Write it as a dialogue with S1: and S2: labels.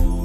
S1: Ooh.